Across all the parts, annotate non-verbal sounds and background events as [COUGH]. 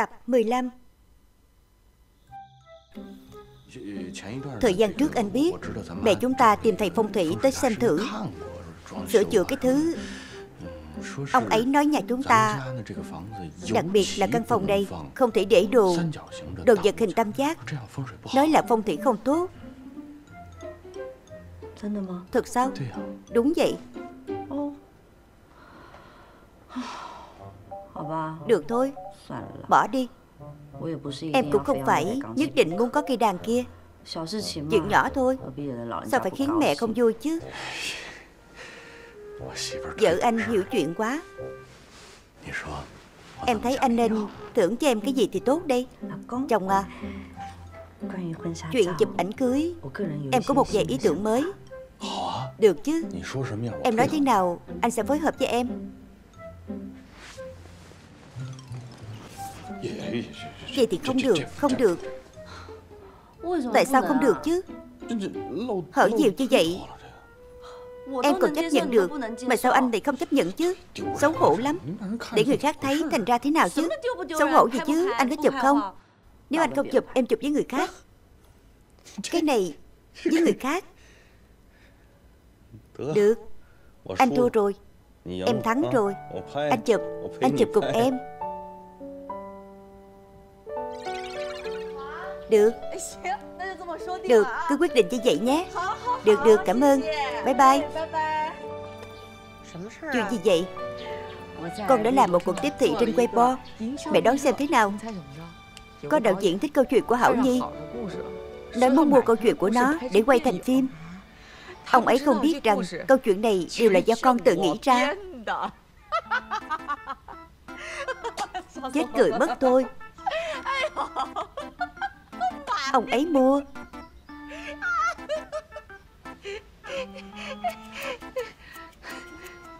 Tập 15 Thời gian trước anh biết, Mẹ chúng ta tìm thầy phong thủy tới xem thử, Sửa chữa cái thứ. Ông ấy nói nhà chúng ta, Đặc biệt là căn phòng này Không thể để đồ Đồ vật hình tam giác. Nói là phong thủy không tốt. Thật sao? Đúng vậy. Được thôi. Bỏ đi. Em cũng không phải nhất định muốn có cây đàn kia. Chuyện nhỏ thôi. Sao phải khiến mẹ không vui chứ? Vợ anh hiểu chuyện quá. Em thấy anh nên thưởng cho em cái gì thì tốt đây. Chồng à Chuyện chụp ảnh cưới Em có một vài ý tưởng mới. Được chứ? Em nói thế nào? Anh sẽ phối hợp với em Vậy thì không được Không được. Tại sao không được chứ? Hở nhiều như vậy. Em còn chấp nhận được Mà sao anh lại không chấp nhận chứ? Xấu hổ lắm. Để người khác thấy thành ra thế nào chứ? Xấu hổ gì chứ? Anh có chụp không? Nếu anh không chụp em chụp với người khác. Cái này Với người khác. Được. Anh thua rồi. Em thắng rồi. Anh chụp. Anh chụp cùng em Được. Được, cứ quyết định như vậy nhé. Được, được, cảm ơn. Bye bye. Chuyện gì vậy? Con đã làm một cuộc tiếp thị trên Weibo. Mẹ đón xem thế nào? Có đạo diễn thích câu chuyện của Hảo Nhi. Nói muốn mua câu chuyện của nó Để quay thành phim. Ông ấy không biết rằng câu chuyện này đều là do con tự nghĩ ra. Chết cười mất thôi. Ông ấy mua.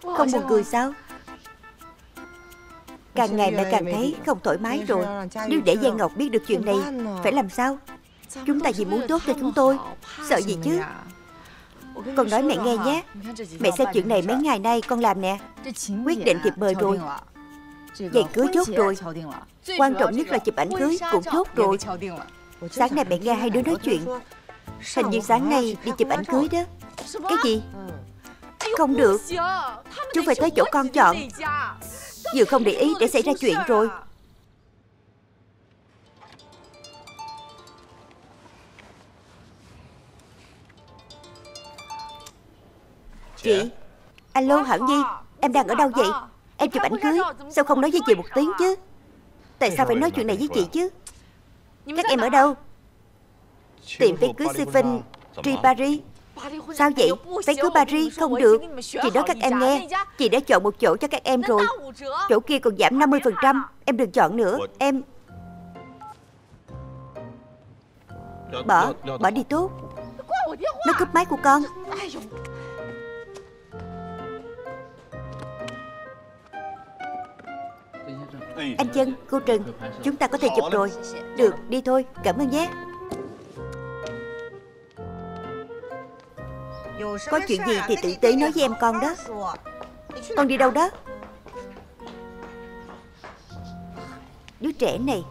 Không buồn cười sao? Càng ngày mẹ càng thấy không thoải mái rồi. Nếu để Giang Ngọc biết được chuyện này Phải làm sao? Chúng ta chỉ muốn tốt cho chúng tôi. Sợ gì chứ? Con nói mẹ nghe nhé. Mẹ xem chuyện này mấy ngày nay con làm nè. Quyết định thiệp mời rồi. Giày cưới chốt rồi. Quan trọng nhất là chụp ảnh cưới cũng chốt rồi Sáng nay mẹ nghe hai đứa nói chuyện. Hình như sáng nay đi chụp ảnh cưới đó. Cái gì? Không được. Chúng phải tới chỗ con chọn Vừa không để ý để xảy ra chuyện rồi. Chị Alo Hảo Nhi Em đang ở đâu vậy? Em chụp ảnh cưới Sao không nói với chị một tiếng chứ? Tại sao phải nói chuyện này với chị chứ Các em ở đâu? Tiệm váy cưới Stephen Tri Paris. Sao vậy? Váy cưới Paris không được. Chị nói các em nghe. Chị đã chọn một chỗ cho các em rồi. Chỗ kia còn giảm 50% Em đừng chọn nữa. Em Bỏ Bỏ đi tốt. Nó cướp máy của con Anh Chân, cô Trừng Chúng ta có thể chụp rồi. Được, đi thôi, cảm ơn nhé. Có chuyện gì thì tự tế nói với em con đó. Con đi đâu đó? Đứa trẻ này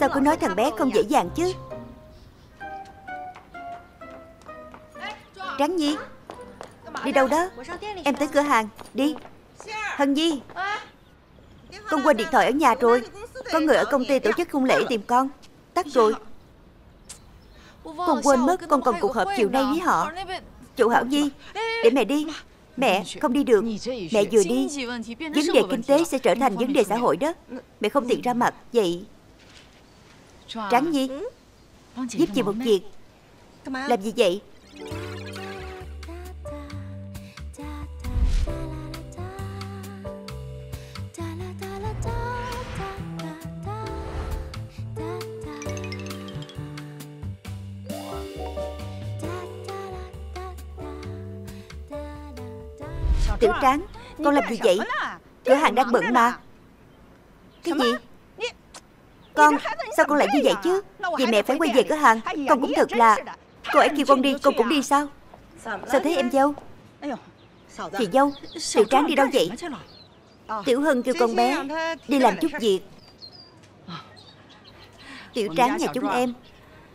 Sao cứ nói thằng bé không dễ dàng chứ? Tráng Nhi Đi đâu đó? Em tới cửa hàng Đi. Hân Nhi. Con quên điện thoại ở nhà rồi. Có người ở công ty tổ chức hôn lễ tìm con. Tắt rồi. Con quên mất, con còn cuộc họp chiều nay với họ. Chủ Hảo Nhi, Để mẹ đi. Mẹ, không đi được Mẹ vừa đi. Vấn đề kinh tế sẽ trở thành vấn đề xã hội đó. Mẹ không tiện ra mặt Vậy. Tráng Nhi, Giúp chị một việc. Làm gì vậy? Tiểu Tráng, Con làm gì vậy, Cửa hàng đang bận mà. Cái gì? Con, Sao con lại như vậy chứ? Vì mẹ phải quay về cửa hàng, Con cũng thật là Cô ấy kêu con đi, Con cũng đi sao? Sao thế em dâu? Chị dâu, Tiểu Tráng đi đâu vậy? Tiểu Hân kêu con bé, Đi làm chút việc. Tiểu tráng nhà chúng em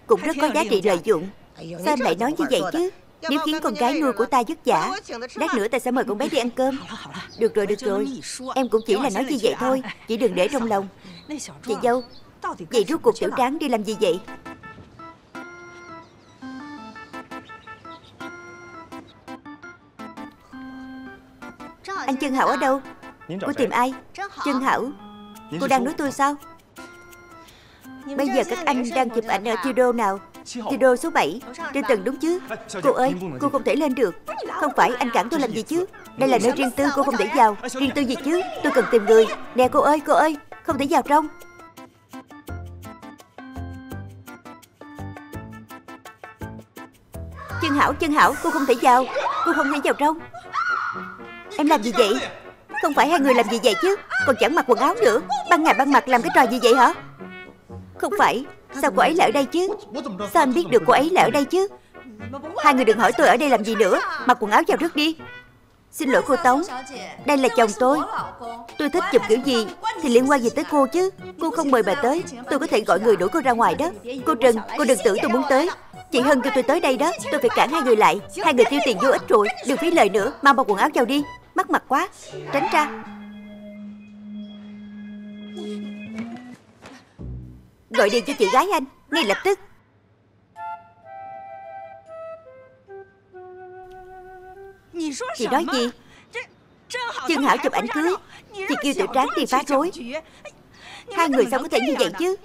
Cũng rất có giá trị lợi dụng. Sao em lại nói như vậy chứ? Nếu khiến con gái nuôi của ta vất vả Lát nữa ta sẽ mời con bé đi ăn cơm. Được rồi, được rồi. Em cũng chỉ là nói như vậy thôi Chỉ đừng để trong lòng. Chị dâu Vậy rút cuộc tiểu tráng đi làm gì vậy? Anh Trân Hảo ở đâu? Cô tìm ai? Trân Hảo. Cô đang nói tôi sao? Bây giờ các anh đang chụp ảnh ở Chido nào Chido số 7 Trên tầng đúng chứ? Cô ơi cô không thể lên được. Không phải anh cản tôi làm gì chứ? Đây là nơi riêng tư cô không thể vào. Riêng tư gì chứ? Tôi cần tìm người. Nè cô ơi cô ơi Không thể vào trong. Chân Hảo chân Hảo cô không thể vào. Cô không thể vào trong. Em làm gì vậy? Không phải hai người làm gì vậy chứ? Còn chẳng mặc quần áo nữa. Ban ngày ban mặt làm cái trò gì vậy hả? Không phải Sao cô ấy lại ở đây chứ? Sao anh biết được cô ấy lại ở đây chứ? Hai người đừng hỏi tôi ở đây làm gì nữa, Mặc quần áo vào trước đi. Xin lỗi cô Tống, Đây là chồng tôi. Tôi thích chụp kiểu gì Thì liên quan gì tới cô chứ? Cô không mời bà tới, Tôi có thể gọi người đuổi cô ra ngoài đó. Cô Trần, Cô đừng tưởng tôi muốn tới. Chị Hân kêu tôi tới đây đó, Tôi phải cản hai người lại. Hai người tiêu tiền vô ích rồi, Đừng phí lời nữa Mang bao quần áo vào đi. Mắc mặt quá, Tránh ra. Gọi điện cho chị gái anh, Ngay lập tức. Chị nói gì? Chân Hảo chụp ảnh cưới. Chị kêu tiểu tráng đi phá rối. Hai người sao có thể như vậy chứ?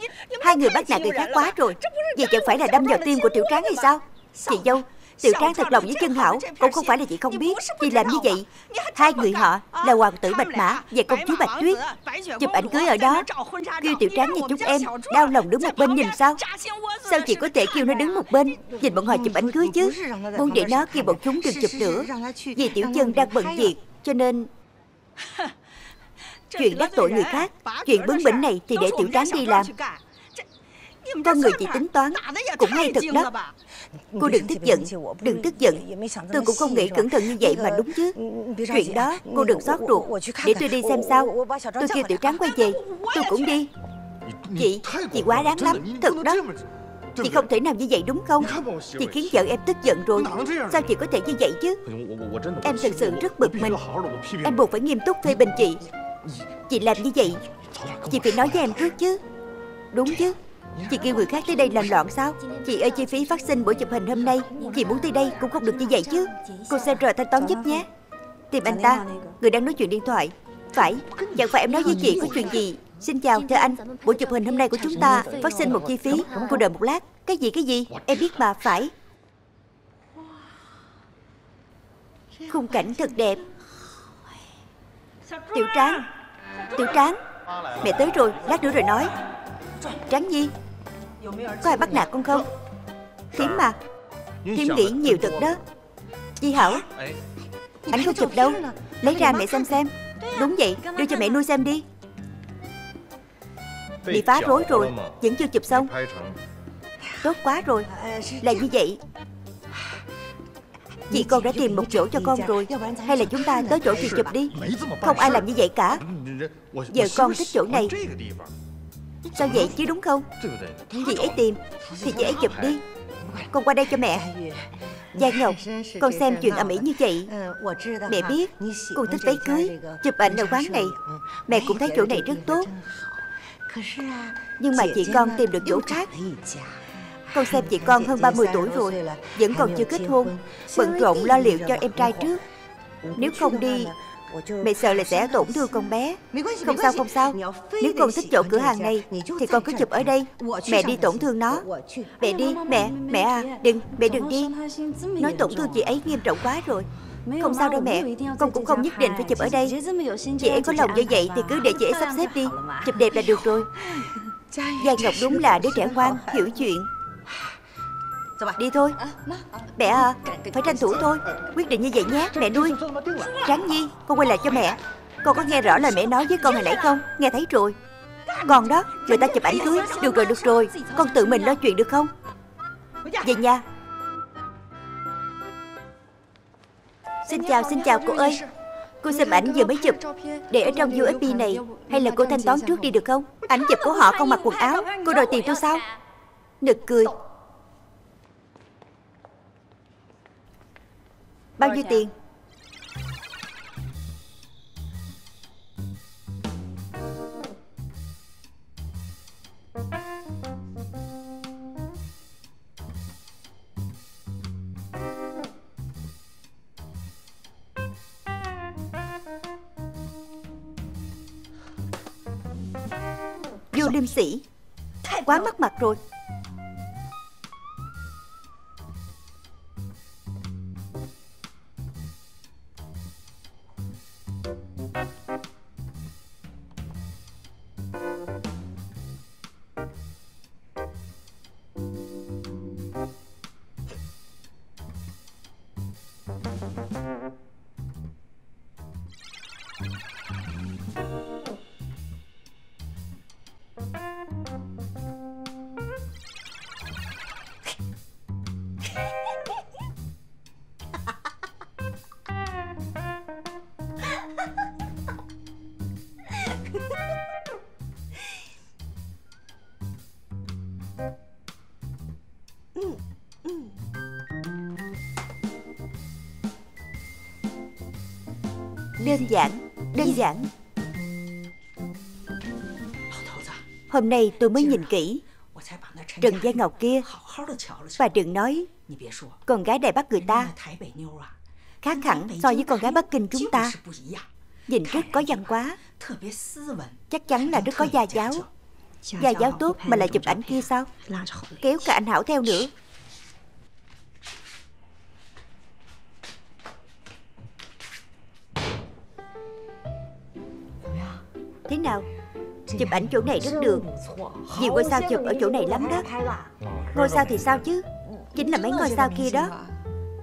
Hai người bắt nạt người khác quá rồi. Vậy chẳng phải là đâm vào tim của tiểu tráng hay sao? Chị dâu Tiểu Trang thật lòng với chân Hảo Cũng không phải là chị không biết Chị làm như vậy. Hai người họ là hoàng tử Bạch Mã Và công chúa Bạch Tuyết. Chụp ảnh cưới ở đó. Kêu Tiểu Tráng nhà chúng em Đau lòng đứng một bên nhìn sao? Sao chị có thể kêu nó đứng một bên? Nhìn bọn họ chụp ảnh cưới chứ. Muốn để nó kêu bọn chúng đừng chụp nữa. Vì Tiểu Chân đang bận việc Cho nên [LAUGHS] Chuyện đắc tội người khác Chuyện bướng bỉnh này thì để Tiểu Tráng đi làm Con người chị tính toán Cũng hay thật đó Cô đừng tức giận. Đừng tức giận. Tôi cũng không nghĩ cẩn thận như vậy mà đúng chứ. Chuyện đó cô đừng xót ruột. Để tôi đi xem sao. Tôi kêu Tiểu Tráng quay về. Tôi cũng đi. Chị, chị quá đáng lắm. Thật đó. Chị không thể nào như vậy đúng không? Chị khiến vợ em tức giận rồi. Sao chị có thể như vậy chứ? Em thật sự rất bực mình. Em buộc phải nghiêm túc phê bình chị. Chị làm như vậy. Chị phải nói với em trước chứ. Đúng chứ. Chị kêu người khác tới đây làm loạn sao? Chị ơi, chi phí phát sinh buổi chụp hình hôm nay, Chị muốn tới đây cũng không được như vậy chứ. Cô xem rồi thanh toán giúp nhé. Tìm anh ta, Người đang nói chuyện điện thoại. Phải, Chẳng phải em nói với chị có chuyện gì. Xin chào, thưa anh. Buổi chụp hình hôm nay của chúng ta Phát sinh một chi phí. Cô đợi một lát. Cái gì cái gì? Em biết mà, phải. Khung cảnh thật đẹp. Tiểu Tráng Tiểu Tráng. Mẹ tới rồi, Lát nữa rồi nói. Tráng Nhi, Có ai bắt nạt con không? Thiếm mà. Thiếm nghĩ nhiều thật đó. Di Hảo, Anh không chụp đâu. Lấy ra mẹ xem xem. Đúng vậy, Đưa cho mẹ nuôi xem đi. Bị phá rối rồi, Vẫn chưa chụp xong. Tốt quá rồi, Là như vậy. Chị con đã tìm một chỗ cho con rồi. Hay là chúng ta tới chỗ chị chụp đi. Không ai làm như vậy cả. Giờ con thích chỗ này. Sao vậy chứ, đúng không? Chị ấy tìm, Thì chị ấy chụp đi. Con qua đây cho mẹ. Giang Ngọc, Con xem chuyện ầm ĩ như vậy. Mẹ biết Con thích váy cưới, Chụp ảnh ở quán này. Mẹ cũng thấy chỗ này rất tốt. Nhưng mà chị con tìm được chỗ khác. Con xem chị con hơn 30 tuổi rồi, Vẫn còn chưa kết hôn. Bận rộn lo liệu cho em trai trước. Nếu không đi Mẹ sợ là sẽ tổn thương con bé. Không sao không sao Nếu con thích chỗ cửa hàng này Thì con cứ chụp ở đây. Mẹ đi tổn thương nó. Mẹ đi mẹ Mẹ à Đừng Mẹ đừng đi. Nói tổn thương chị ấy nghiêm trọng quá rồi. Không sao đâu mẹ. Con cũng không nhất định phải chụp ở đây. Chị ấy có lòng như vậy thì cứ để chị ấy sắp xếp đi. Chụp đẹp là được rồi. Giang Ngọc đúng là đứa trẻ ngoan Hiểu chuyện Đi thôi. Mẹ à Phải tranh thủ thôi. Quyết định như vậy nhé Mẹ nuôi. Tráng Nhi Con quay lại cho mẹ. Con có nghe rõ lời mẹ nói với con hồi nãy không? Nghe thấy rồi. Con đó Người ta chụp ảnh cưới. Được rồi được rồi. Con tự mình lo chuyện được không? Về nhà Xin chào xin chào cô ơi. Cô xem ảnh vừa mới chụp Để ở trong USB này. Hay là cô thanh toán trước đi được không? Ảnh chụp của họ không mặc quần áo. Cô đòi tiền tôi sao? Nực cười Bao nhiêu tiền? Vô liêm sĩ Quá mất mặt rồi Hôm nay tôi mới nhìn kỹ. Trần Gia Ngọc kia. Và đừng nói Con gái Đài Bắc người ta Khác hẳn so với con gái Bắc Kinh chúng ta. Nhìn rất có văn quá, Chắc chắn là rất có gia giáo. Gia giáo tốt mà lại chụp ảnh kia sao? Kéo cả anh Hảo theo nữa. Thế nào? Chụp ảnh chỗ này rất được. Nhiều ngôi sao chụp ở chỗ này lắm đó. Ngôi sao thì sao chứ? Chính là mấy ngôi sao kia đó.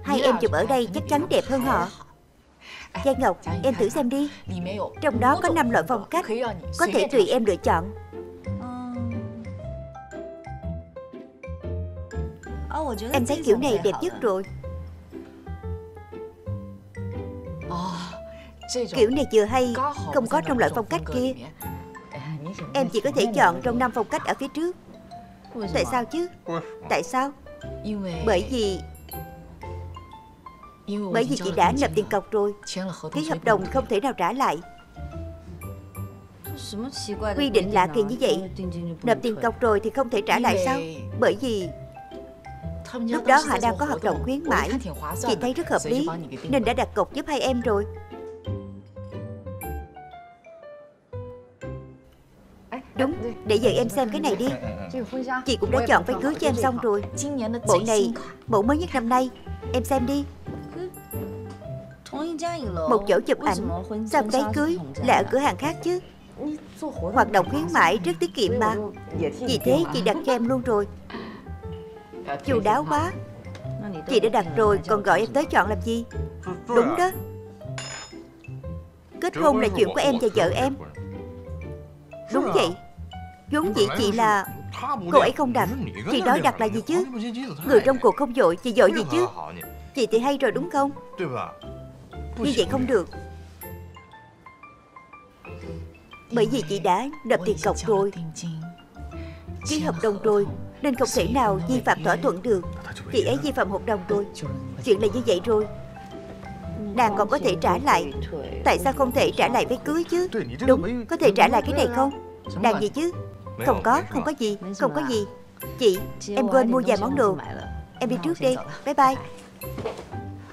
Hai em chụp ở đây chắc chắn đẹp hơn họ. Giang Ngọc, em thử xem đi. Trong đó có 5 loại phong cách. Có thể tùy em lựa chọn. Em thấy kiểu này đẹp nhất rồi. Kiểu này vừa hay Không có trong loại phong cách kia. Em chỉ có thể chọn trong năm phong cách ở phía trước. Tại sao chứ? Tại sao? Bởi vì Bởi vì chị đã nộp tiền cọc rồi. Ký hợp đồng không thể nào trả lại. Quy định lạ kỳ như vậy. Nộp tiền cọc rồi thì không thể trả lại sao? Bởi vì Lúc đó họ đang có hoạt động khuyến mãi. Chị thấy rất hợp lý Nên đã đặt cọc giúp hai em rồi để giờ em xem cái này đi. Chị cũng đã chọn váy cưới cho em xong rồi. Bộ này, bộ mới nhất năm nay. Em xem đi. Một chỗ chụp ảnh. Sao váy cưới là ở cửa hàng khác chứ? Hoạt động khuyến mãi rất tiết kiệm mà. Vì thế chị đặt cho em luôn rồi. Chu đáo quá. Chị đã đặt rồi còn gọi em tới chọn làm gì? Đúng đó. Kết hôn là chuyện của em và vợ em. Đúng vậy vốn dĩ chị là Cô ấy không đặt Chị nói đặt là gì chứ? Người trong cuộc không dội Chị dội gì chứ? Chị thì hay rồi đúng không? Như vậy không được. Bởi vì chị đã nộp tiền cọc rồi. Ký hợp đồng rồi Nên không thể nào vi phạm thỏa thuận được. Chị ấy vi phạm hợp đồng rồi. Chuyện là như vậy rồi. Nàng còn có thể trả lại. Tại sao không thể trả lại váy cưới chứ? Đúng, có thể trả lại cái này không? Đàn gì chứ? Không có, không có gì, không có gì. Chị, em quên mua vài món đồ Em đi trước đi, bye bye.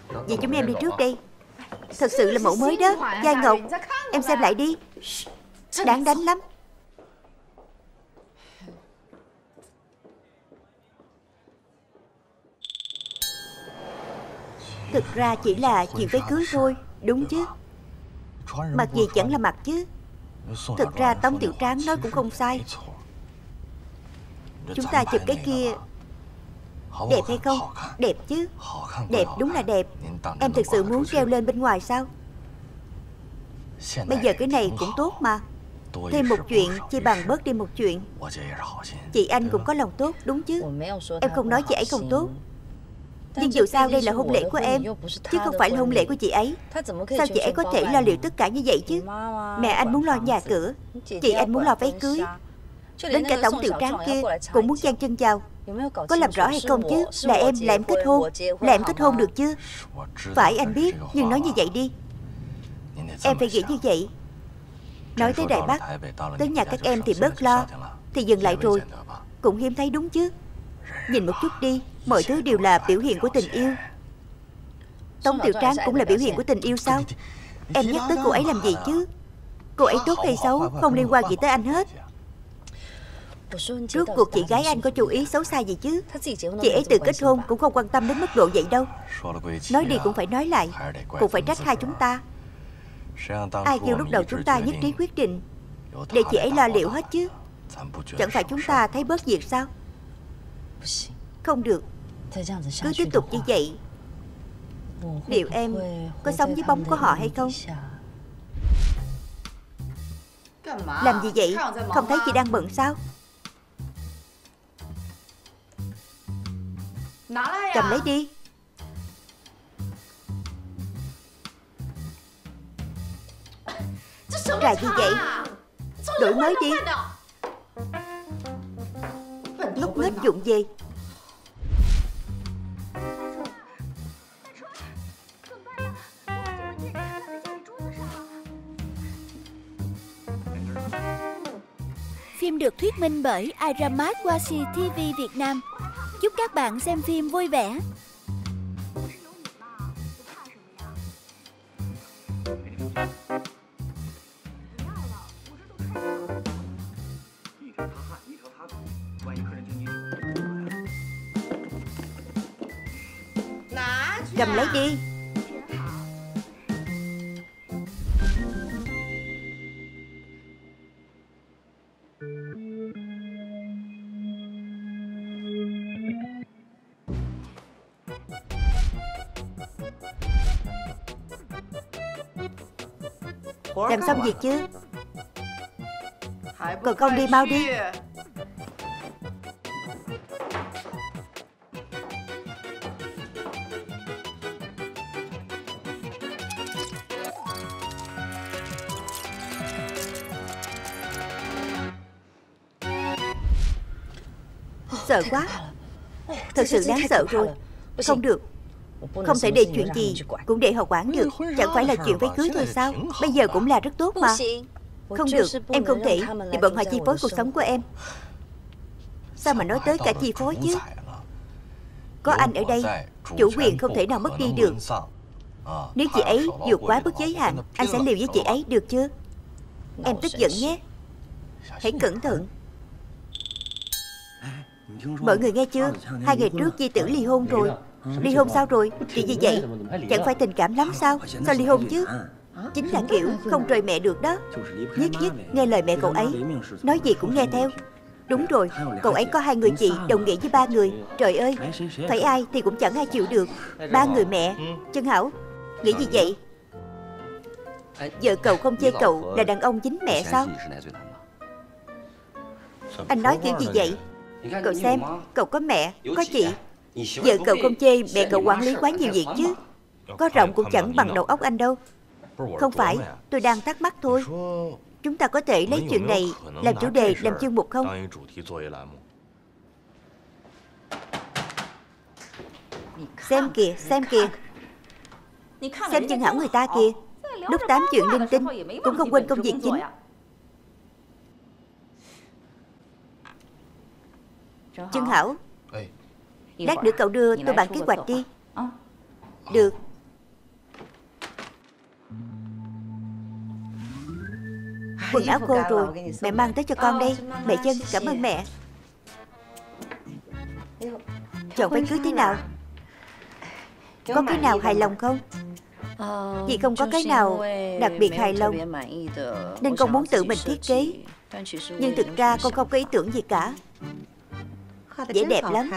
Vậy chúng em đi trước đi. Thật sự là mẫu mới đó. Giai Ngọc, em xem lại đi. Đáng đánh lắm. Thực ra chỉ là chuyện váy cưới thôi Đúng chứ? Mặc gì chẳng là mặc chứ. Thực ra Tống Tiểu Tráng nói cũng không sai Chúng ta chụp cái kia. Đẹp hay không? Đẹp chứ? Đẹp đúng là đẹp. Em thực sự muốn treo lên bên ngoài sao? Bây giờ cái này cũng tốt mà. Thêm một chuyện chỉ bằng bớt đi một chuyện. Chị anh cũng có lòng tốt đúng chứ? Em không nói chị ấy không tốt. Nhưng dù sao đây là hôn lễ của em Chứ không phải là hôn lễ của chị ấy. Sao chị ấy có thể lo liệu tất cả như vậy chứ? Mẹ anh muốn lo nhà cửa. Chị anh muốn lo váy cưới Đến cả tổng tiểu tráng kia Cũng muốn chen chân vào. Có làm rõ hay không chứ? Là em, là em kết hôn. Là em kết hôn được chưa Phải anh biết. Nhưng nói như vậy đi. Em phải nghĩ như vậy. Nói tới Đài Bắc Tới nhà các em thì bớt lo Thì dừng lại rồi. Cũng hiếm thấy đúng chứ? Nhìn một chút đi Mọi thứ đều là biểu hiện của tình yêu. Tống Tiểu Tráng cũng là biểu hiện của tình yêu sao? Em nhắc tới cô ấy làm gì chứ? Cô ấy tốt hay xấu Không liên quan gì tới anh hết Rốt cuộc chị gái anh có chú ý xấu xa gì chứ? Chị ấy tự kết hôn cũng không quan tâm đến mức độ vậy đâu. Nói đi cũng phải nói lại. Cũng phải trách hai chúng ta. Ai kêu lúc đầu chúng ta nhất trí quyết định? Để chị ấy lo liệu hết chứ. Chẳng phải chúng ta thấy bớt việc sao? Không được. Cứ tiếp tục như vậy. Liệu em có sống với bóng của họ hay không? Làm gì vậy? Không thấy chị đang bận sao Cầm lấy đi. [LAUGHS] Trà gì vậy? Đổi mới đi. Ngốc nghếch dụng gì Phim được thuyết minh bởi Iramat Washi TV Việt Nam Chúc các bạn xem phim vui vẻ. Cầm lấy đi Làm xong việc chưa Còn không đi mau đi. Sợ quá. Thật sự đáng sợ rồi. Không được Không thể để chuyện gì. Cũng để hậu quản được. Chẳng phải là chuyện váy cưới thôi sao? Bây giờ cũng là rất tốt mà. Không được. Em không thể Để bọn họ chi phối cuộc sống. của em. Sao mà nói tới cả chi phối chứ? Có anh ở đây Chủ quyền không thể nào mất đi được. Nếu chị ấy vượt quá mức giới hạn Anh sẽ liều với chị ấy được chưa Em tức giận nhé. Hãy cẩn thận. Mọi người nghe chưa Hai ngày trước Di tử ly hôn rồi Ly hôn sao rồi? Chuyện gì vậy? Chẳng phải tình cảm lắm sao? Sao ly hôn chứ? Chính là kiểu không rời mẹ được đó. Nhất nhất, nghe lời mẹ cậu ấy. Nói gì cũng nghe theo. Đúng rồi, Cậu ấy có hai người chị, đồng nghĩa với ba người. Trời ơi, Phải ai thì cũng chẳng ai chịu được. Ba người mẹ. Chân Hảo, Nghĩ gì vậy? Vợ cậu không chê cậu là đàn ông chính mẹ sao? Anh nói kiểu gì vậy? Cậu xem, Cậu có mẹ, Có chị. Vợ cậu không chê mẹ cậu quản lý quá nhiều việc chứ? Có rộng cũng chẳng bằng đầu óc anh đâu. Không phải Tôi đang thắc mắc thôi. Chúng ta có thể lấy chuyện này Làm chủ đề làm chương mục không? Xem kìa Xem kìa. Xem chân hảo người ta kìa. Lúc tám chuyện linh tinh Cũng không quên công việc chính. Chân Hảo Lát nữa cậu đưa tôi bản kế hoạch đi. Được. Quần áo khô rồi. Mẹ mang tới cho con đây. Mẹ chân cảm ơn mẹ. Chọn váy cưới thế nào? Có cái nào hài lòng không? Vì không có cái nào đặc biệt hài lòng. Nên con muốn tự mình thiết kế. Nhưng thực ra con không có ý tưởng gì cả Dễ đẹp lắm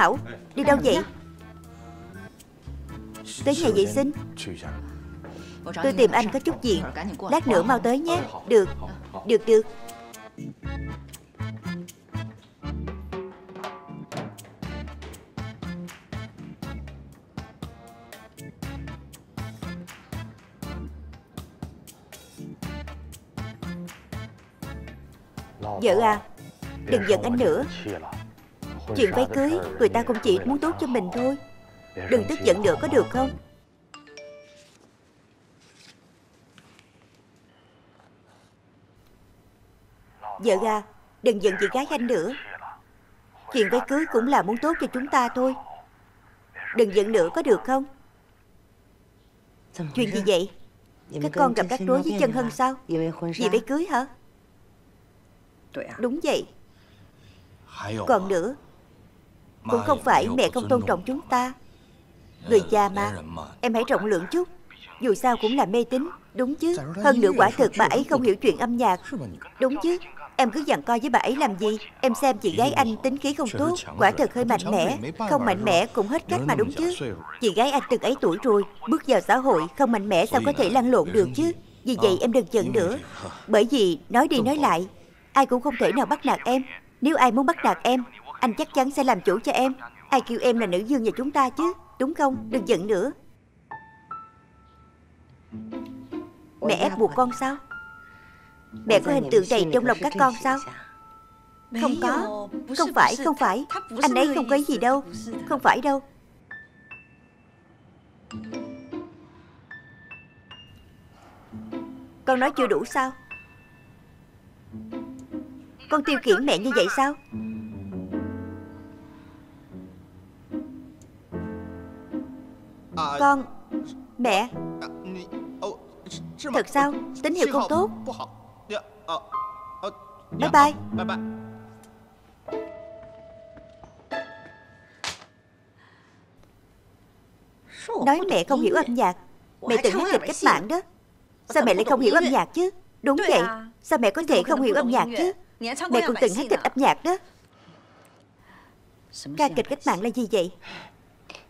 Hảo. Đi đâu vậy? Tới nhà vệ sinh. Tôi tìm anh có chút chuyện Lát nữa mau tới nhé. Được. Được được. Vợ à Đừng giận anh nữa. Chuyện váy cưới Người ta cũng chỉ muốn tốt cho mình thôi. Đừng tức giận nữa có được không? Vợ à Đừng giận chị gái anh nữa. Chuyện váy cưới cũng là muốn tốt cho chúng ta thôi. Đừng giận nữa có được không? Chuyện gì vậy? Các con gặp rắc rối với chân Hân sao? Vì váy cưới hả? Đúng vậy. Còn nữa Cũng không phải mẹ không tôn trọng chúng ta. Người già mà Em hãy rộng lượng chút. Dù sao cũng là mê tín Đúng chứ? Hơn nữa quả thực bà ấy không hiểu chuyện âm nhạc. Đúng chứ? Em cứ dặn coi với bà ấy làm gì. Em xem chị gái anh tính khí không tốt Quả thật hơi mạnh mẽ. Không mạnh mẽ cũng hết cách mà đúng chứ? Chị gái anh từng ấy tuổi rồi Bước vào xã hội không mạnh mẽ sao có thể lăn lộn được chứ? Vì vậy em đừng giận nữa. Bởi vì nói đi nói lại Ai cũng không thể nào bắt nạt em. Nếu ai muốn bắt nạt em anh chắc chắn sẽ làm chủ cho em. Ai kêu em là nữ dương nhà chúng ta chứ Đúng không? Đừng giận nữa. Mẹ ép buộc con sao? Mẹ có hình tượng này trong lòng các con sao? Không có. Không phải, không phải. Anh ấy không có gì đâu. Không phải đâu. Con nói chưa đủ sao? Con tiêu khiển mẹ như vậy sao? Con Mẹ. Thật sao? Tín hiệu không tốt. Bye bye. Nói mẹ không hiểu âm nhạc. Mẹ từng hát kịch cách mạng đó. Sao mẹ lại không hiểu âm nhạc chứ? Đúng vậy. Sao mẹ có thể không hiểu âm nhạc chứ? Mẹ cũng từng hát kịch âm nhạc đó. Ca kịch cách mạng là gì vậy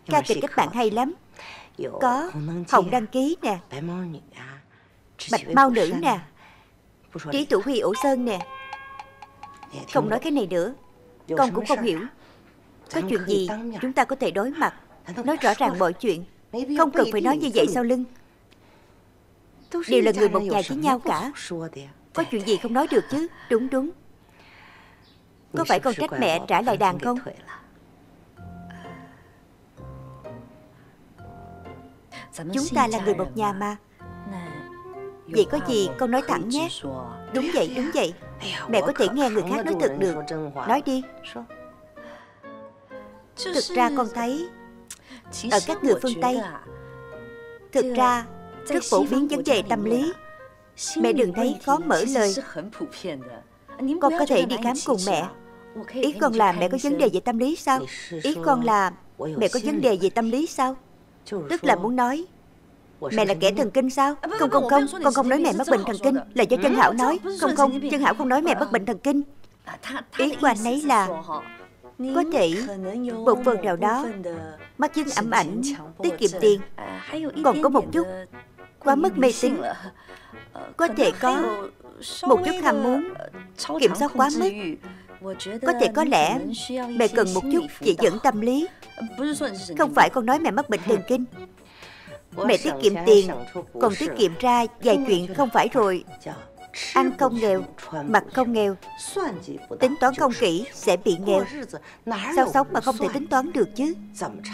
Ca kịch cách mạng hay lắm. Có Hồng đăng ký nè. Bạch mau nữ nè. Trí tử huy ổ sơn nè. Không nói cái này nữa. Con cũng không hiểu. Có chuyện gì chúng ta có thể đối mặt. Nói rõ ràng mọi chuyện. Không cần phải nói như vậy sau lưng. Đều là người một nhà với nhau cả. Có chuyện gì không nói được chứ? Đúng đúng. Có phải con trách mẹ trả lại đàn không Chúng ta là người một nhà mà. Vậy có gì con nói thẳng nhé. Đúng vậy đúng vậy. Mẹ có thể nghe người khác nói thật được. Nói đi. Thực ra con thấy, Ở các người phương Tây, Thực ra Rất phổ biến vấn đề tâm lý. Mẹ đừng thấy khó mở lời. Con có thể đi khám cùng mẹ. Ý con là mẹ có vấn đề về tâm lý sao? Ý con là mẹ có vấn đề về tâm lý sao? Tức là muốn nói. Mẹ là kẻ thần kinh sao? Không không không Con không nói mẹ mắc bệnh thần kinh Là do chân Hảo nói. Không không Chân Hảo không nói mẹ mắc bệnh thần kinh. Ý của anh ấy là Có thể Một phần nào đó Mắc chứng ẩm ảnh Tiết kiệm tiền. Còn có một chút Quá mức mê tín. Có thể có Một chút ham muốn Kiểm soát quá mức có thể có lẽ Mẹ cần một chút chỉ dẫn tâm lý. Không phải con nói mẹ mắc bệnh thần kinh. Mẹ tiết kiệm tiền, Còn tiết kiệm ra vài chuyện không phải rồi. Ăn không nghèo, Mặc không nghèo. Tính toán không kỹ sẽ bị nghèo. Sao sống mà không thể tính toán được chứ?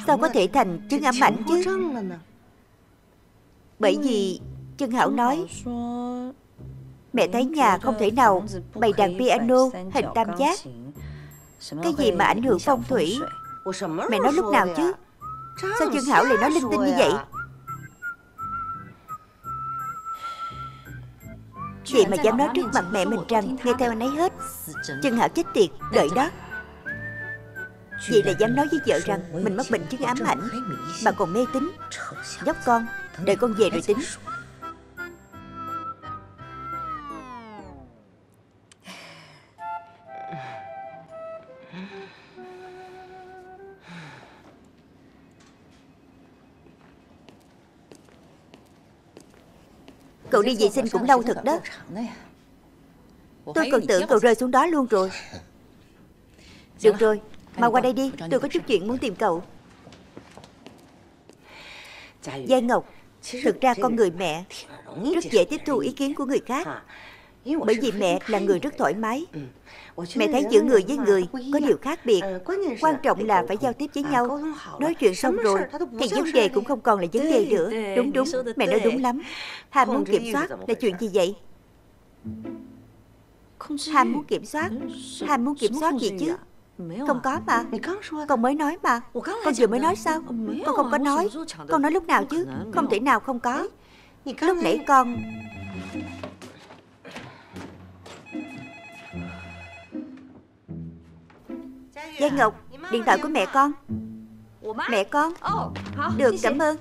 Sao có thể thành chứng ám ảnh chứ? Bởi vì Chân Hảo nói Mẹ thấy nhà không thể nào bày đàn piano hình tam giác. Cái gì mà ảnh hưởng phong thủy? Mẹ nói lúc nào chứ? Sao Chân Hảo lại nói linh tinh như vậy? Vậy mà dám nói trước mặt mẹ mình rằng Nghe theo anh ấy hết. Chân Hảo chết tiệt Đợi đó. Vậy là dám nói với vợ rằng Mình mắc bệnh chứng ám ảnh Mà còn mê tín. Nhóc con Đợi con về rồi tính Cậu đi vệ sinh cũng lâu thật đó. Tôi còn tưởng cậu rơi xuống đó luôn rồi. Được rồi Mau qua đây đi. Tôi có chút chuyện muốn tìm cậu. Giai Ngọc Thực ra con người mẹ Rất dễ tiếp thu ý kiến của người khác Bởi vì mẹ là người rất thoải mái. Mẹ thấy giữa người với người có điều khác biệt. Quan trọng là phải giao tiếp với nhau. Nói chuyện xong rồi Thì vấn đề cũng không còn là vấn đề nữa. Đúng đúng, mẹ nói đúng lắm. Ham muốn kiểm soát là chuyện gì vậy? Ham muốn kiểm soát. Ham muốn kiểm soát gì chứ? Không có mà. Con mới nói mà. Con vừa mới nói sao? Con không có nói. Con nói lúc nào chứ? Không thể nào không có. Lúc nãy con Giang Ngọc, Điện thoại của mẹ con. Mẹ con, Được, cảm ơn.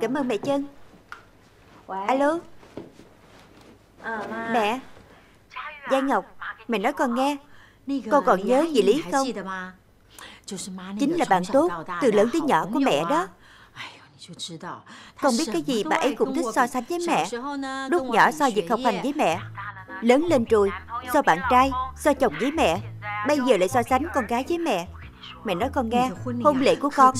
Cảm ơn mẹ chân. Alo? Mẹ? Giang Ngọc, Mẹ nói con nghe. Con còn nhớ gì Lý không? Chính là bạn tốt, Từ lớn tới nhỏ của mẹ đó. Con biết cái gì bà ấy cũng thích so sánh với mẹ Lúc nhỏ so việc học hành với mẹ Lớn lên rồi So bạn trai So chồng với mẹ Bây giờ lại so sánh con gái với mẹ Mẹ nói con nghe Hôn lễ của con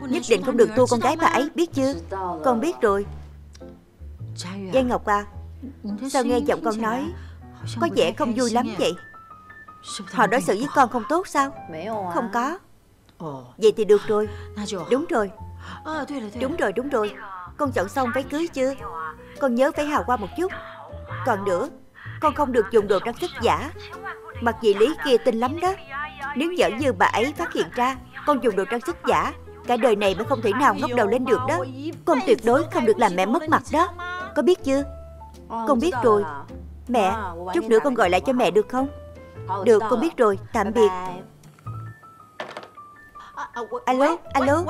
Nhất định không được thua con gái bà ấy biết chưa？Con biết rồi。Giang Ngọc à Sao nghe giọng con nói Có vẻ không vui lắm vậy？Họ đối xử với con không tốt sao Không có Vậy thì được rồi Đúng rồi Đúng rồi. đúng rồi. Con chọn xong váy cưới chưa Con nhớ phải hào qua một chút. Còn nữa Con không được dùng đồ trang sức giả. Mặt dì Lý kia tin lắm đó. Nếu nhỡ như bà ấy phát hiện ra Con dùng đồ trang sức giả Cả đời này mới không thể nào ngóc đầu lên được đó. Con tuyệt đối không được làm mẹ mất mặt đó. Có biết chưa? Con biết rồi. Mẹ, chút nữa con gọi lại cho mẹ được không? Được, con biết rồi, tạm biệt. Alo, alo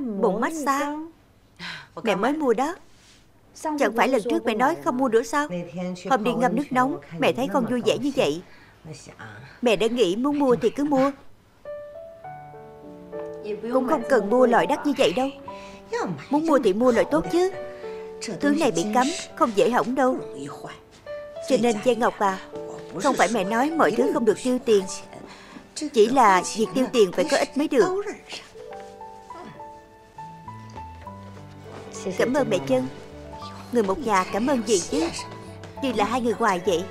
Bụng massage. Mẹ mới mua đó. Chẳng phải lần trước mẹ nói không mua nữa sao? Hôm đi ngâm nước nóng Mẹ thấy con vui vẻ như vậy. Mẹ đã nghĩ muốn mua thì cứ mua. Cũng không cần mua loại đắt như vậy đâu. Muốn mua thì mua loại tốt chứ. Thứ này bị cấm Không dễ hỏng đâu. Cho nên Giang Ngọc à Không phải mẹ nói mọi thứ không được tiêu tiền. Chỉ là việc tiêu tiền phải có ích mới được Cảm ơn mẹ chân Người một nhà cảm ơn gì chứ? Như là hai người ngoài vậy.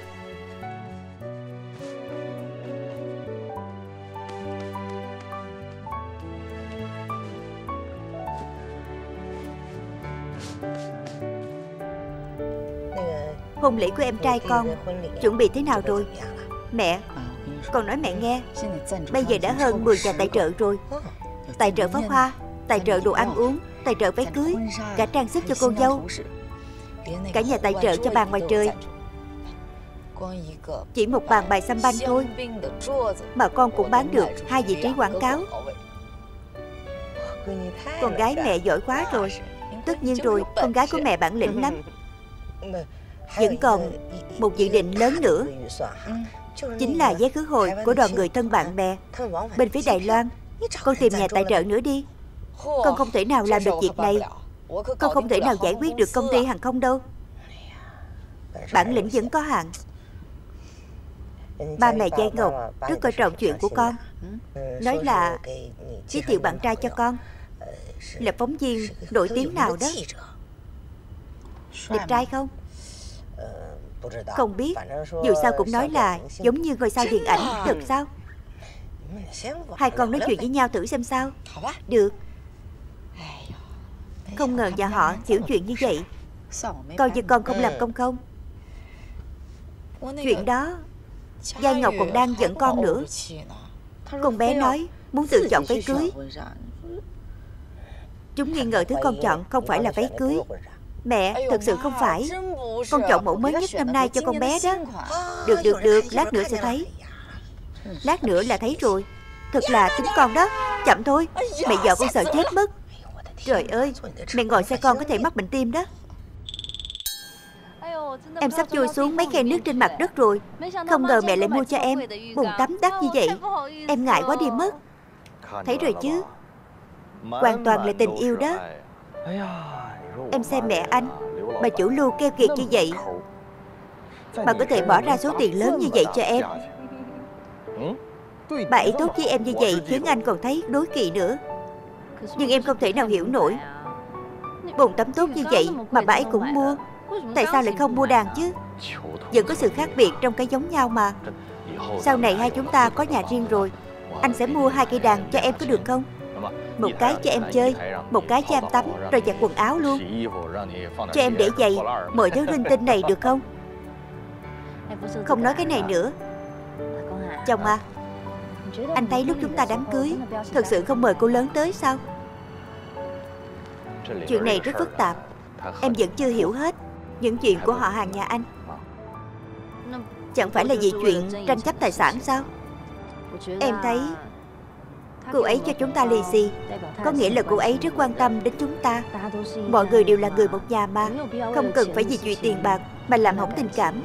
Hôn lễ của em trai con Chuẩn bị thế nào rồi? Mẹ Con nói mẹ nghe. Bây giờ đã hơn 10 nhà tài trợ rồi. Tài trợ pháo hoa Tài trợ đồ ăn uống Tài trợ váy cưới, Cả trang sức cho cô dâu, Cả nhà tài trợ cho bàn ngoài trời. Chỉ một bàn bài xăm banh thôi Mà con cũng bán được hai vị trí quảng cáo. Con gái mẹ giỏi quá rồi. Tất nhiên rồi, Con gái của mẹ bản lĩnh lắm. Vẫn còn một dự định lớn nữa. Chính là vé khứ hồi của đoàn người thân bạn bè Bên phía Đài Loan. Con tìm nhà tài trợ nữa đi. Con không thể nào làm được việc này Con không thể nào giải quyết được công ty hàng không đâu Bản lĩnh vẫn có hạn Ba mẹ Giai Ngọc rất coi trọng chuyện của con Nói là giới thiệu bạn trai cho con Là phóng viên nổi tiếng nào đó Đẹp trai không Không biết Dù sao cũng nói là giống như ngôi sao điện ảnh Được sao Hai con nói chuyện với nhau thử xem sao Được không ngờ nhà họ hiểu chuyện như vậy. Coi như con không làm công không. Chuyện đó Giai Ngọc còn đang giận con nữa. Con bé nói Muốn tự chọn váy cưới. Chúng nghi ngờ thứ con chọn không phải là váy cưới. Mẹ, thật sự không phải. Con chọn mẫu mới nhất năm nay cho con bé đó. Được, được, được, lát nữa sẽ thấy. Lát nữa là thấy rồi. Thật là tính con đó. Chậm thôi, mẹ vợ con sợ chết mất. Trời ơi, mẹ ngồi xe con có thể mắc bệnh tim đó. Em sắp chui xuống mấy khe nước trên mặt đất rồi. Không ngờ mẹ lại mua cho em Bồn tắm đắt như vậy. Em ngại quá đi mất. Thấy rồi chứ? Hoàn toàn là tình yêu đó. Em xem mẹ anh Bà chủ lưu keo kiệt như vậy Bà có thể bỏ ra số tiền lớn như vậy cho em. Bà ấy tốt với em như vậy Khiến anh còn thấy đối kỵ nữa nhưng em không thể nào hiểu nổi. Bồn tắm tốt như vậy Mà bà ấy cũng mua. Tại sao lại không mua đàn chứ? Vẫn có sự khác biệt trong cái giống nhau mà. Sau này hai chúng ta có nhà riêng rồi. Anh sẽ mua hai cây đàn cho em có được không? Một cái cho em chơi, Một cái cho em tắm, Rồi giặt quần áo luôn. Cho em để giày, Mọi thứ linh tinh này được không? Không nói cái này nữa. Chồng à anh thấy lúc chúng ta đám cưới, Thật sự không mời cô lớn tới sao? Chuyện này rất phức tạp. Em vẫn chưa hiểu hết Những chuyện của họ hàng nhà anh. Chẳng phải là vì chuyện tranh chấp tài sản sao? Em thấy Cô ấy cho chúng ta lì xì. Có nghĩa là cô ấy rất quan tâm đến chúng ta. Mọi người đều là người một nhà mà. Không cần phải vì chuyện tiền bạc Mà làm hỏng tình cảm.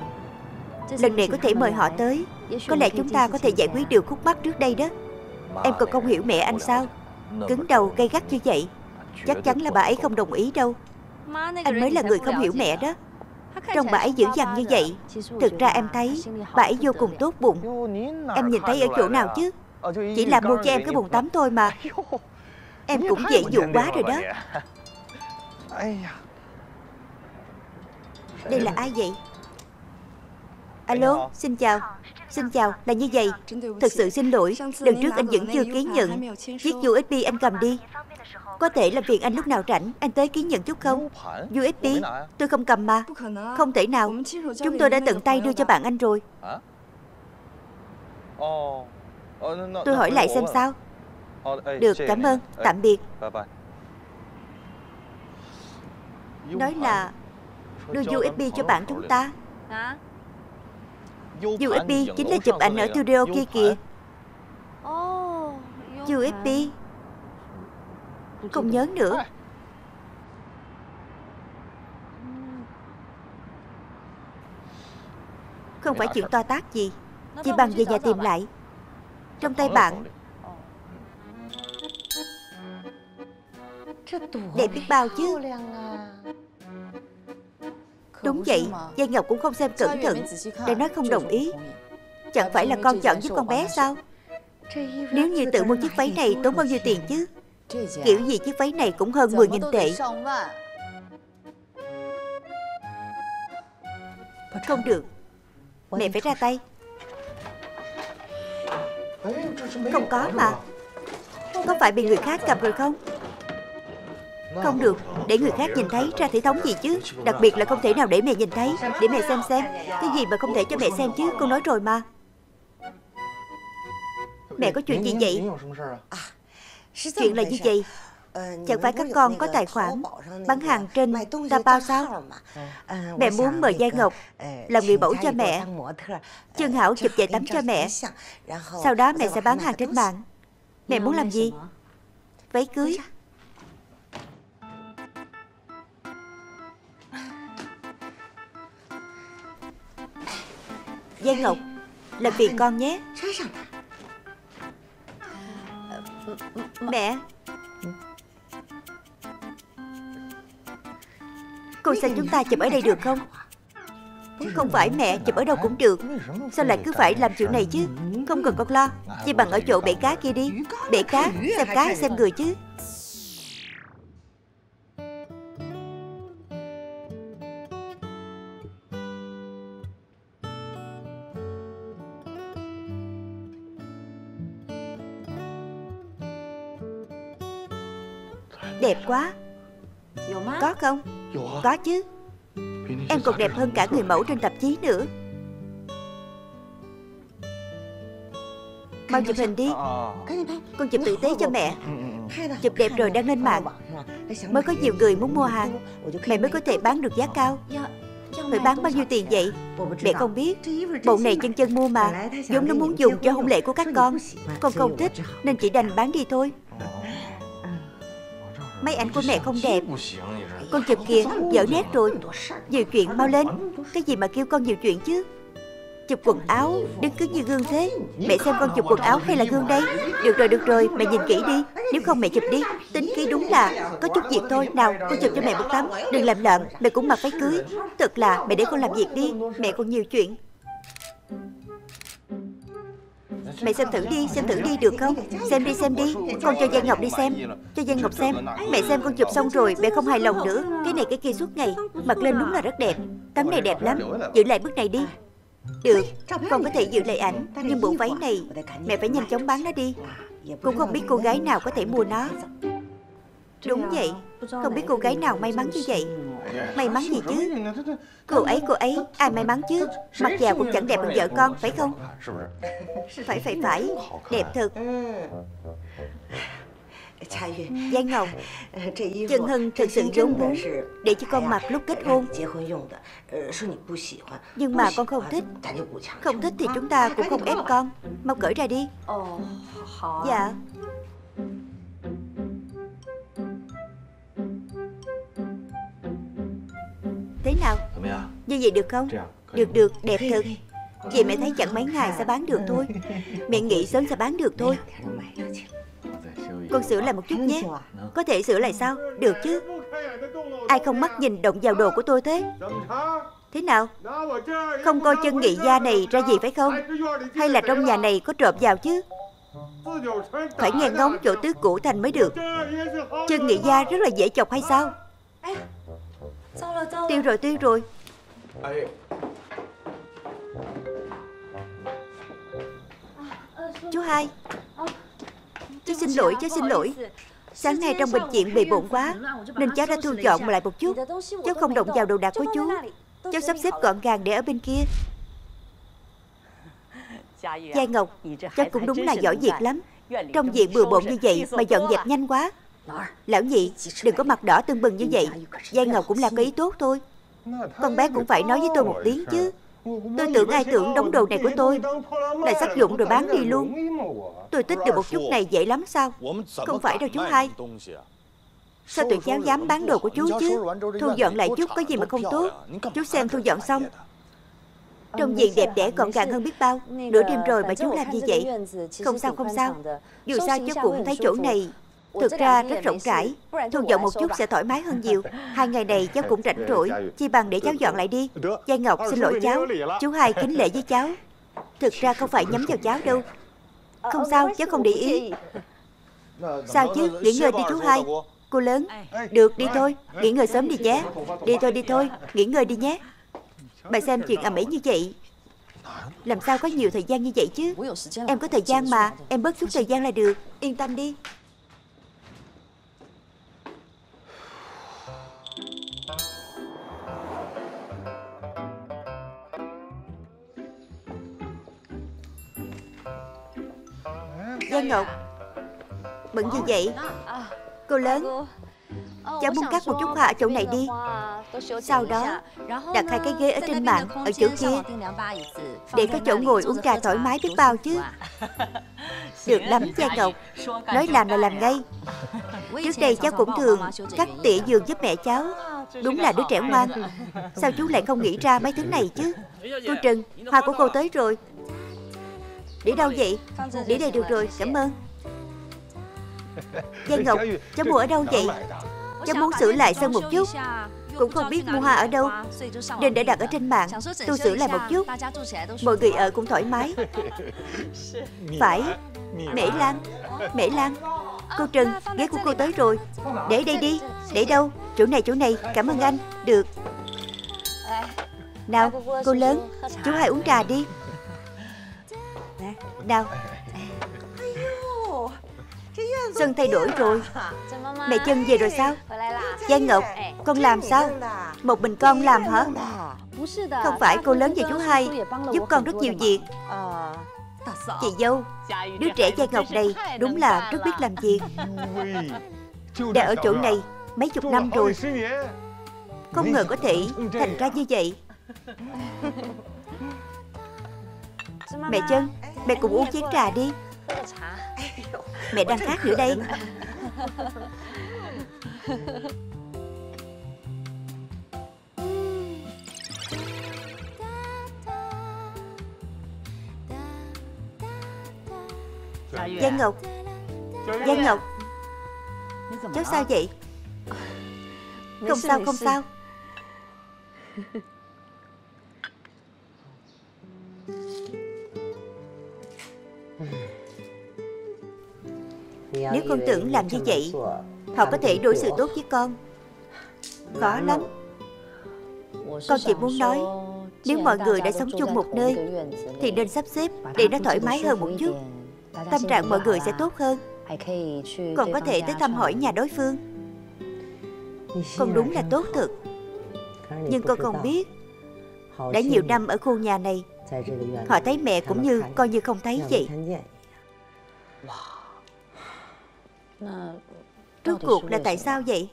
Lần này có thể mời họ tới. Có lẽ chúng ta có thể giải quyết điều khúc mắc trước đây đó. Em còn không hiểu mẹ anh sao. Cứng đầu gây gắt như vậy. Chắc chắn là bà ấy không đồng ý đâu. Anh mới là người không hiểu mẹ đó. Trong bà ấy dữ dằn như vậy. Thực ra em thấy bà ấy vô cùng tốt bụng. Em nhìn thấy ở chỗ nào chứ? Chỉ là mua cho em cái bồn tắm thôi mà. [LAUGHS] Em cũng dễ dụ quá rồi đó. [LAUGHS] Đây là ai vậy? Alo, xin chào Xin chào, là như vậy. Thật sự xin lỗi Lần trước anh vẫn chưa ký nhận. Chiếc USB anh cầm đi. Có thể là việc anh lúc nào rảnh Anh tới ký nhận chút không? USB Tôi không cầm mà. Không thể nào. Chúng tôi đã tận tay đưa cho bạn anh rồi. Tôi hỏi lại xem sao. Được, cảm ơn. Tạm biệt. Nói là Đưa USB cho bạn chúng ta. USB chính là chụp ảnh ở studio kia kìa. USB Không nhớ nữa. Không phải chuyện to tát gì. Chỉ bằng về nhà tìm lại. Trong tay bạn. Đẹp biết bao chứ Đúng vậy Giang Ngọc cũng không xem cẩn thận Để nói không đồng ý. Chẳng phải là con chọn giúp con bé sao? Nếu như tự mua chiếc váy này tốn bao nhiêu tiền chứ? Kiểu gì chiếc váy này cũng hơn 10.000 tệ. Không được. Mẹ phải ra tay. Không có mà. Có phải bị người khác cầm rồi không không được, Để người khác nhìn thấy ra thể thống gì chứ? Đặc biệt là không thể nào để mẹ nhìn thấy, Để mẹ xem xem. Cái gì mà không thể cho mẹ xem chứ? Con nói rồi mà. Mẹ có chuyện gì vậy? Chuyện là như vậy. Chẳng phải các con có tài khoản Bán hàng trên Taobao sao? Mẹ muốn mời Giai Ngọc Làm người mẫu cho mẹ. Trương Hảo chụp giày tắm cho mẹ. Sau đó mẹ sẽ bán hàng trên mạng. Mẹ muốn làm gì? Váy cưới. Giang Ngọc Làm phiền con nhé. Mẹ. Cô xem chúng ta chụp ở đây được không? Không phải mẹ chụp ở đâu cũng được. Sao lại cứ phải làm chuyện này chứ? Không cần con lo, Chỉ bằng ở chỗ bể cá kia đi. Bể cá, Xem cá, xem người chứ. Đẹp quá. Có không? Có chứ. Em còn đẹp hơn cả người mẫu trên tạp chí nữa. Mau chụp hình đi. Con chụp tử tế cho mẹ. Chụp đẹp rồi đăng lên mạng. Mới có nhiều người muốn mua hàng Mẹ mới có thể bán được giá cao. Phải bán bao nhiêu tiền vậy? Mẹ không biết. Bộ này chân chân mua mà. Giống nó muốn dùng cho hôn lễ của các con. Con không thích Nên chỉ đành bán đi thôi Mấy ảnh của mẹ không đẹp. Con chụp kìa, dở nét rồi. Nhiều chuyện mau lên. Cái gì mà kêu con nhiều chuyện chứ? Chụp quần áo, đứng cứng như gương thế. Mẹ xem con chụp quần áo hay là gương đây? Được rồi, được rồi, mẹ nhìn kỹ đi. Nếu không mẹ chụp đi Tính khí đúng là có chút việc thôi. Nào, con chụp cho mẹ một tấm. Đừng làm lợn, mẹ cũng mặc váy cưới. Thật là mẹ để con làm việc đi. Mẹ còn nhiều chuyện Mẹ xem thử đi, xem thử đi được không? Xem đi, xem đi. Con cho Giang Ngọc đi xem. Cho Giang Ngọc xem. Mẹ xem con chụp xong rồi, mẹ không hài lòng nữa. Cái này cái kia suốt ngày. Mặc lên đúng là rất đẹp. Tấm này đẹp lắm. Giữ lại bức này đi. Được, con có thể giữ lại ảnh. Nhưng bộ váy này Mẹ phải nhanh chóng bán nó đi. Cũng không biết cô gái nào có thể mua nó. Đúng vậy. Không biết cô gái nào may mắn như vậy. May mắn gì chứ? Cô ấy cô ấy ai may mắn chứ? Mặc vào cũng chẳng đẹp bằng vợ con phải không? Phải phải phải. Đẹp thật Giang Ngọc Trần Hân thực sự vốn muốn Để cho con mặc lúc kết hôn. Nhưng mà con không thích. Không thích thì chúng ta cũng không ép con. Mau cởi ra đi. Dạ Như vậy được không? Được được đẹp thật. Vậy mẹ thấy chẳng mấy ngày sẽ bán được thôi. Mẹ nghĩ sớm sẽ bán được thôi. Con sửa lại một chút nhé. Có thể sửa lại sao? Được chứ. Ai không mắt nhìn động vào đồ của tôi thế? Thế nào? Không coi chân nghị da này ra gì phải không? Hay là trong nhà này có trộm vào chứ? Phải nghe ngóng chỗ tứ cũ thành mới được. Chân nghị da rất là dễ chọc hay sao? Tiêu rồi tiêu rồi Chú hai. Cháu xin lỗi cháu xin lỗi. Sáng nay trong bệnh viện bề bộn quá, Nên cháu đã thu dọn lại một chút. Cháu không động vào đồ đạc của chú. Cháu sắp xếp gọn gàng để ở bên kia. Giai Ngọc, Cháu cũng đúng là giỏi việc lắm. Trong viện bừa bộn như vậy Mà dọn dẹp nhanh quá. Lão nhị, Đừng có mặt đỏ tương bừng như vậy. Giai Ngọc cũng là có ý tốt thôi. Con bé cũng phải nói với tôi một tiếng chứ. Tôi tưởng ai tưởng đống đồ này của tôi Lại sắp dụng rồi bán đi luôn. Tôi tích được một chút này dễ lắm sao? Không phải đâu chú hai. Sao tụi cháu dám bán đồ của chú chứ? Thu dọn lại chút có gì mà không tốt. Chú xem thu dọn xong. Trong diện đẹp đẽ gọn gàng hơn biết bao. Nửa đêm rồi mà chú làm như vậy? Không sao không sao. Dù sao chú cũng thấy chỗ này Thực ra rất rộng rãi. Thu dọn một chút sẽ thoải mái hơn nhiều. [LAUGHS] Hai ngày này cháu cũng rảnh rỗi Chi bằng để cháu dọn lại đi. Giang Ngọc xin lỗi cháu. Chú hai kính lệ với cháu. Thực ra không phải nhắm vào cháu đâu. Không sao cháu không để ý. Sao chứ? Nghỉ ngơi đi chú hai. Cô lớn Được đi thôi. Nghỉ ngơi sớm đi nhé. Đi thôi đi thôi. Nghỉ ngơi đi nhé. Bà xem chuyện ầm ĩ như vậy. Làm sao có nhiều thời gian như vậy chứ? Em có thời gian mà. Em bớt chút thời gian là được. Yên tâm đi Giang Ngọc. Bận gì vậy? Cô lớn Cháu muốn cắt một chút hoa ở chỗ này đi. Sau đó Đặt hai cái ghế ở trên bàn Ở chỗ kia. Để có chỗ ngồi uống trà thoải mái biết bao chứ. [LAUGHS] Được lắm Giang Ngọc. [LAUGHS] Nói làm là làm ngay. [LAUGHS] Trước đây cháu cũng thường cắt tỉa giường giúp mẹ cháu. Đúng là đứa trẻ ngoan. Sao chú lại không nghĩ ra mấy thứ này chứ? Cô Trần Hoa của cô tới rồi Để đâu vậy? Để đây được rồi Cảm ơn. Giang Ngọc Cháu mua ở đâu vậy? Cháu muốn sửa lại sân một chút. Cũng không biết mua hoa ở đâu. Nên đã đặt ở trên mạng. Tu sửa lại một chút. Mọi người ở cũng thoải mái. [LAUGHS] Phải. Mễ Lan. Mễ Lan. Cô Trần Ghế của cô tới rồi. Để đây đi. Để đâu? Chỗ này chỗ này. Cảm ơn anh. Được. Nào Cô lớn Chú hai uống trà đi đau. Sân thay đổi rồi. Mẹ chân về rồi sao? Giang Ngọc, Con làm sao? Một mình con làm hả? Không phải cô lớn và chú hai Giúp con rất nhiều việc. Chị dâu, Đứa trẻ Giang Ngọc này Đúng là rất biết làm việc. Đã ở chỗ này Mấy chục năm rồi. Không ngờ có thể thành ra như vậy. Mẹ chân Mẹ cũng uống chén trà đi. Mẹ đang khát nữa đây. Giang Ngọc. Giang Ngọc. Cháu sao vậy? Không sao không sao [LAUGHS] Nếu con tưởng làm như vậy, Họ có thể đối xử tốt với con. Khó lắm. Con chỉ muốn nói, Nếu mọi người đã sống chung một nơi, Thì nên sắp xếp để nó thoải mái hơn một chút. Tâm trạng mọi người sẽ tốt hơn. Còn có thể tới thăm hỏi nhà đối phương. Con đúng là tốt thật. Nhưng con không biết, Đã nhiều năm ở khu nhà này, Họ thấy mẹ cũng như coi như không thấy vậy. Rốt cuộc là tại sao vậy